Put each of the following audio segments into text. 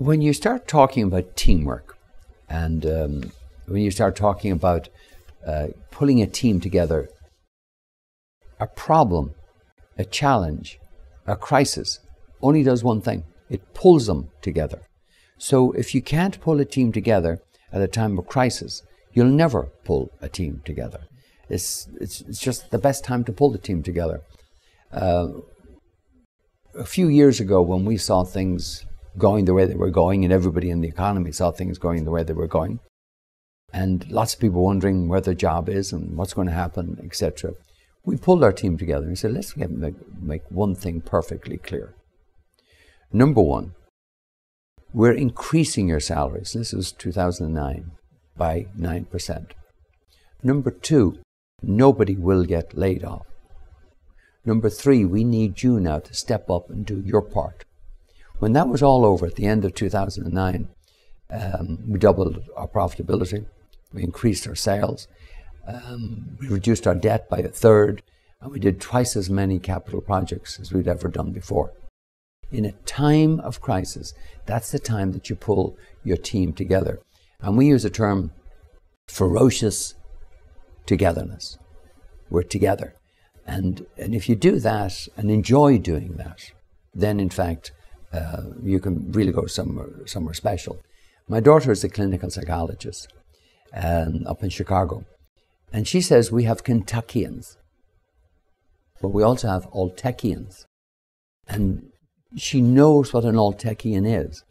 when you start talking about teamwork and um, when you start talking about uh, pulling a team together, a problem, a challenge, a crisis only does one thing it pulls them together. So if you can't pull a team together at a time of crisis, you'll never pull a team together. It's, it's, it's just the best time to pull the team together. Uh, a few years ago, when we saw things going the way they were going, and everybody in the economy saw things going the way they were going, and lots of people wondering where their job is and what's going to happen, etc. We pulled our team together and said, let's make, make one thing perfectly clear. Number one, we're increasing your salaries. This was 2009 by 9%. Number two, nobody will get laid off. Number three, we need you now to step up and do your part. When that was all over at the end of 2009, um, we doubled our profitability, we increased our sales, um, we reduced our debt by a third, and we did twice as many capital projects as we'd ever done before. In a time of crisis, that's the time that you pull your team together. And we use the term ferocious togetherness. We're together. And, and if you do that and enjoy doing that, then in fact, uh, you can really go somewhere, somewhere special. My daughter is a clinical psychologist um, up in Chicago. And she says we have Kentuckians, but we also have Alltechians. And she knows what an Alltechian is.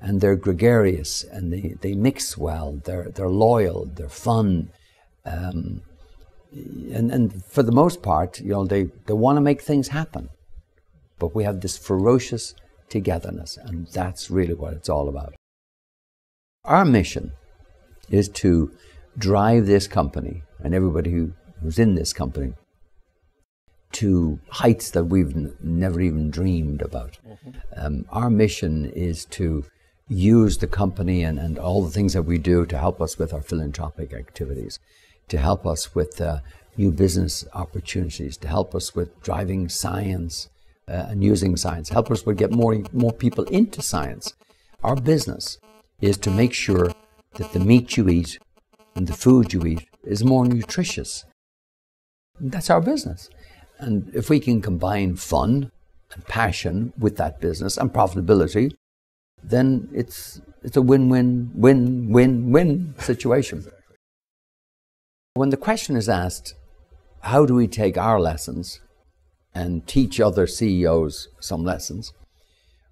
And they're gregarious and they, they mix well, they're, they're loyal, they're fun. Um, and, and for the most part, you know, they, they want to make things happen. But we have this ferocious togetherness, and that's really what it's all about. Our mission is to drive this company and everybody who, who's in this company to heights that we've n- never even dreamed about. Mm-hmm. Um, our mission is to use the company and, and all the things that we do to help us with our philanthropic activities to help us with uh, new business opportunities, to help us with driving science uh, and using science, help us with get more more people into science. Our business is to make sure that the meat you eat and the food you eat is more nutritious. That's our business. And if we can combine fun and passion with that business and profitability, then it's it's a win-win, win-win-win situation. When the question is asked, how do we take our lessons and teach other CEOs some lessons?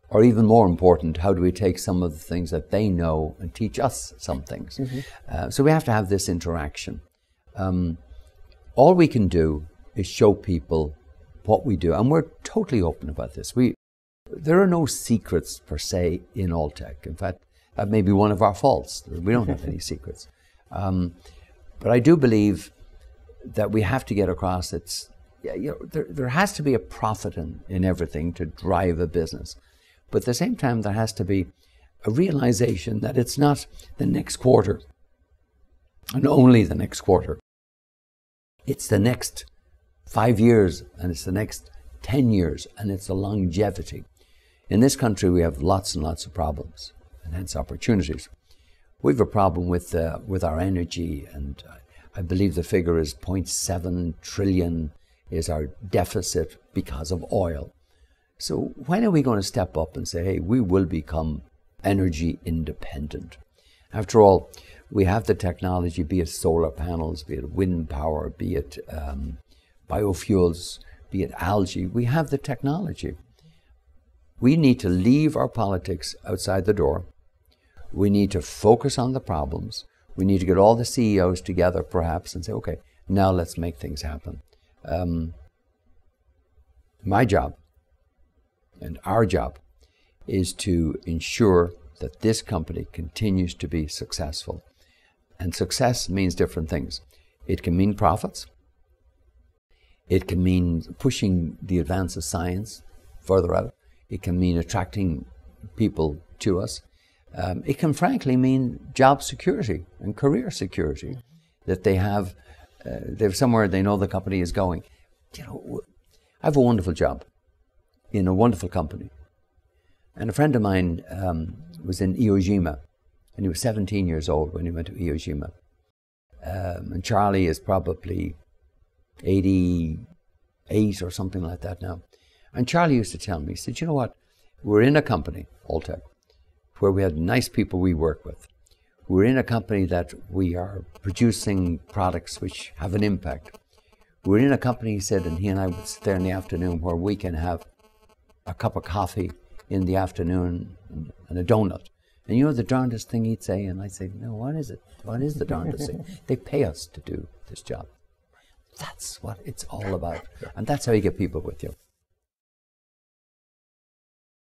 Or even more important, how do we take some of the things that they know and teach us some things? Mm-hmm. Uh, so we have to have this interaction. Um, all we can do is show people what we do, and we're totally open about this. We, there are no secrets per se in Alltech. In fact, that may be one of our faults. We don't have any secrets. Um, but I do believe that we have to get across that you know, there, there has to be a profit in, in everything to drive a business. But at the same time, there has to be a realization that it's not the next quarter and only the next quarter. It's the next five years and it's the next 10 years and it's the longevity. In this country, we have lots and lots of problems and hence opportunities. We have a problem with, uh, with our energy, and I believe the figure is 0.7 trillion is our deficit because of oil. So when are we going to step up and say, hey, we will become energy independent? After all, we have the technology, be it solar panels, be it wind power, be it um, biofuels, be it algae. We have the technology. We need to leave our politics outside the door we need to focus on the problems. We need to get all the CEOs together, perhaps, and say, okay, now let's make things happen. Um, my job and our job is to ensure that this company continues to be successful. And success means different things. It can mean profits. It can mean pushing the advance of science further out. It can mean attracting people to us. Um, it can frankly mean job security and career security that they have. Uh, they're somewhere they know the company is going. You know, I have a wonderful job in a wonderful company, and a friend of mine um, was in Iwo Jima, and he was 17 years old when he went to Iwo Jima. Um, and Charlie is probably 88 or something like that now. And Charlie used to tell me, he said, you know what? We're in a company, Alltech, where we have nice people we work with. We're in a company that we are producing products which have an impact. We're in a company, he said, and he and I would sit there in the afternoon where we can have a cup of coffee in the afternoon and a donut. And you know the darndest thing he'd say? And I'd say, No, what is it? What is the darndest thing? They pay us to do this job. That's what it's all about. And that's how you get people with you.